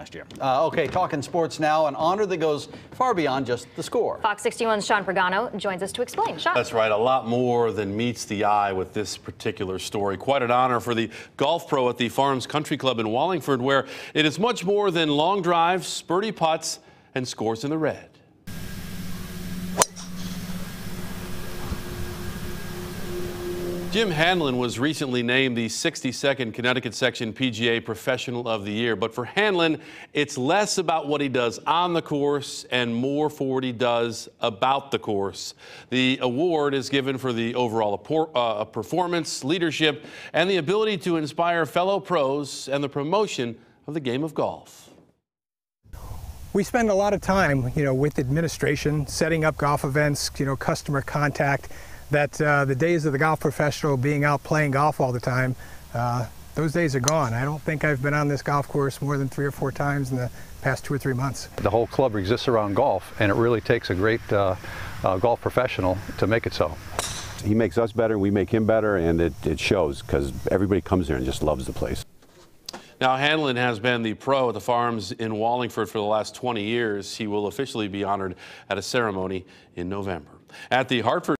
last year. Uh, okay, talking sports now, an honor that goes far beyond just the score. Fox 61's Sean Pagano joins us to explain. Sean. That's right, a lot more than meets the eye with this particular story. Quite an honor for the golf pro at the Farms Country Club in Wallingford, where it is much more than long drives, birdie putts, and scores in the red. Jim Hanlon was recently named the 62nd Connecticut Section PGA Professional of the Year. But for Hanlon, it's less about what he does on the course and more for what he does about the course. The award is given for the overall uh, performance, leadership, and the ability to inspire fellow pros and the promotion of the game of golf. We spend a lot of time, you know, with administration, setting up golf events, you know, customer contact, that uh, the days of the golf professional being out playing golf all the time, uh, those days are gone. I don't think I've been on this golf course more than three or four times in the past two or three months. The whole club exists around golf, and it really takes a great uh, uh golf professional to make it so. He makes us better, we make him better, and it, it shows because everybody comes there and just loves the place. Now, Hanlon has been the pro at the farms in Wallingford for the last 20 years. He will officially be honored at a ceremony in November. At the Hartford